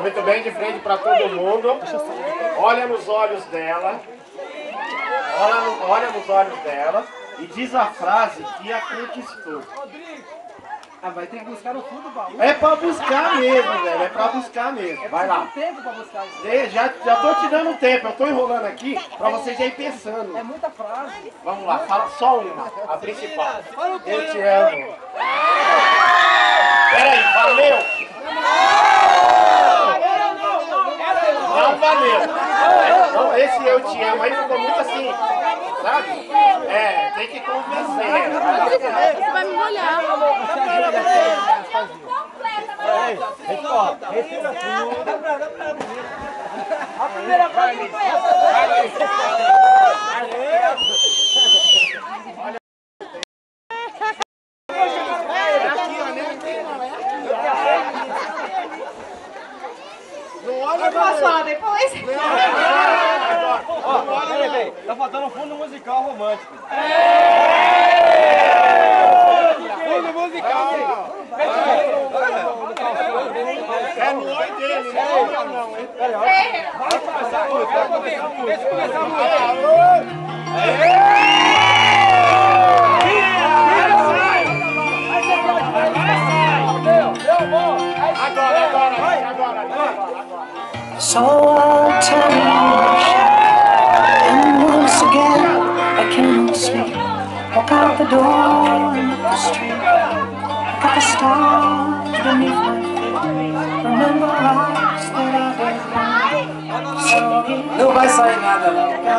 Muito bem, de frente para todo mundo. Olha nos olhos dela. Olha, no- olha nos olhos dela. E diz a frase que a conquistou. Ah, vai ter que buscar no fundo do baú. É pra buscar mesmo, velho. É pra buscar mesmo. Vai lá. Tem tempo pra buscar isso. Já, já tô te dando tempo. Eu tô enrolando aqui pra você já ir pensando. É muita frase. Vamos lá, fala só uma. A principal. Eu te amo. Peraí, valeu? Não valeu. Não, esse eu te amo aí ficou muito assim, sabe? É, tem que convencer. Você vai me molhar. A primeira frase foi essa. Vai passar depois. Peraí, peraí. Tá faltando um fundo musical romântico. Fundo musical. É no oi dele, né? Não, não, hein? Vai começar a música. Vai começar a música. Deixa eu começar a música. So I'll tell you, and once again I cannot sleep. Walk out the door and up the street. Look at the stars beneath my feet. Remember eyes that I did So here Não vai sair nada, there is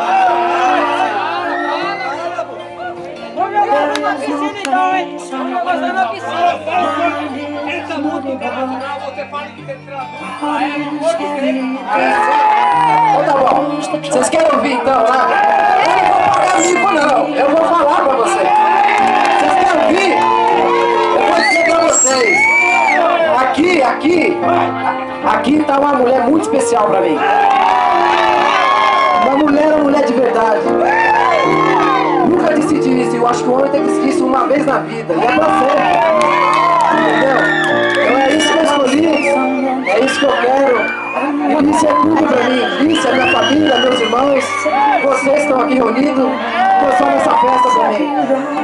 no place on earth Essa música natural, você fala que that is getting Então tá bom. Vocês querem ouvir então, tá? Eu não vou pagar mico não. Eu vou falar pra vocês. Vocês querem ouvir? Eu vou dizer pra vocês. Aqui, aqui, aqui tá uma mulher muito especial pra mim. Uma mulher, uma mulher de verdade. Nunca decidi isso. Eu acho que o homem tem que decidir isso uma vez na vida. E é pra ser. Entendeu? Irmãos. Vocês estão aqui reunidos. Só nessa festa isso.